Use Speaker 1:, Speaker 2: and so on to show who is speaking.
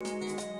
Speaker 1: Música